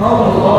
Paulo